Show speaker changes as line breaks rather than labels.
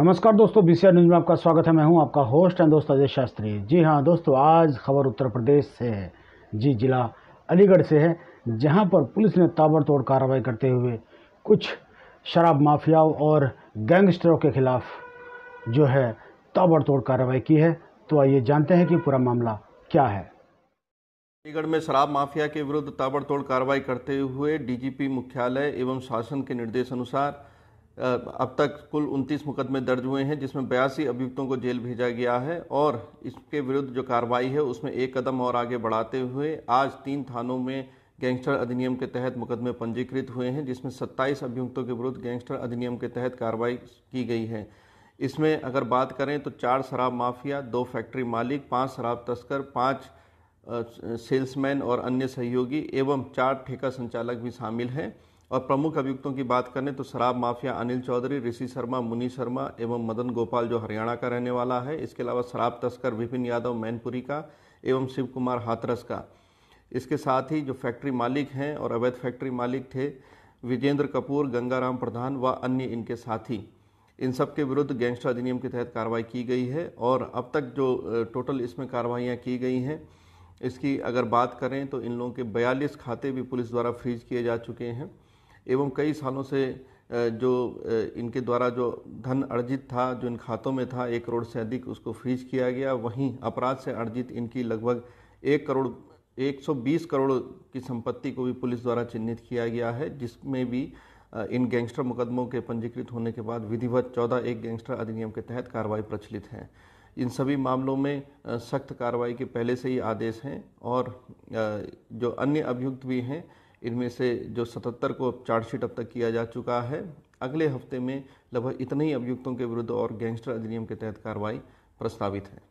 नमस्कार दोस्तों BCR news में आपका स्वागत है। मैं हूँ आपका होस्ट एंड दोस्त अजय शास्त्री। जी हाँ, दोस्तों, आज खबर उत्तर प्रदेश से है। जी, जिला अलीगढ़ से है, जहाँ पर पुलिस ने ताबड़तोड़ कार्रवाई करते हुए कुछ शराब माफियाओं और गैंगस्टरों के खिलाफ जो है ताबड़तोड़ कार्रवाई की है। तो आइए जानते हैं कि पूरा मामला क्या है।
अलीगढ़ में शराब माफिया के विरुद्ध ताबड़तोड़ कार्रवाई करते हुए डीजीपी मुख्यालय एवं शासन के निर्देश अनुसार अब तक कुल 29 मुकदमे दर्ज हुए हैं, जिसमें बयासी अभियुक्तों को जेल भेजा गया है और इसके विरुद्ध जो कार्रवाई है, उसमें एक कदम और आगे बढ़ाते हुए आज तीन थानों में गैंगस्टर अधिनियम के तहत मुकदमे पंजीकृत हुए हैं, जिसमें 27 अभियुक्तों के विरुद्ध गैंगस्टर अधिनियम के तहत कार्रवाई की गई है। इसमें अगर बात करें तो चार शराब माफिया, दो फैक्ट्री मालिक, पाँच शराब तस्कर, पाँच सेल्समैन और अन्य सहयोगी एवं चार ठेका संचालक भी शामिल हैं। और प्रमुख अभियुक्तों की बात करें तो शराब माफिया अनिल चौधरी, ऋषि शर्मा, मुनि शर्मा एवं मदन गोपाल जो हरियाणा का रहने वाला है। इसके अलावा शराब तस्कर विपिन यादव मैनपुरी का एवं शिव कुमार हाथरस का। इसके साथ ही जो फैक्ट्री मालिक हैं और अवैध फैक्ट्री मालिक थे विजेंद्र कपूर, गंगाराम प्रधान व अन्य इनके साथी। इन सब के विरुद्ध गैंगस्टर अधिनियम के तहत कार्रवाई की गई है और अब तक जो टोटल इसमें कार्रवाइयाँ की गई हैं। इसकी अगर बात करें तो इन लोगों के बयालीस खाते भी पुलिस द्वारा फ्रीज किए जा चुके हैं। एवं कई सालों से जो इनके द्वारा जो धन अर्जित था, जो इन खातों में था, एक करोड़ से अधिक उसको फ्रीज किया गया। वहीं अपराध से अर्जित इनकी लगभग एक करोड़ 120 करोड़ की संपत्ति को भी पुलिस द्वारा चिन्हित किया गया है, जिसमें भी इन गैंगस्टर मुकदमों के पंजीकृत होने के बाद विधिवत 14 एक गैंगस्टर अधिनियम के तहत कार्रवाई प्रचलित है। इन सभी मामलों में सख्त कार्रवाई के पहले से ही आदेश हैं और जो अन्य अभियुक्त भी हैं इनमें से जो 77 को चार्जशीट अब तक किया जा चुका है, अगले हफ़्ते में लगभग इतने ही अभियुक्तों के विरुद्ध और गैंगस्टर अधिनियम के तहत कार्रवाई प्रस्तावित है।